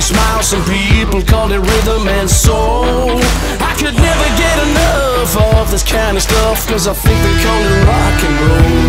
smile, some people call it rhythm and soul. I could never get enough of this kind of stuff, cause I think they call it rock and roll.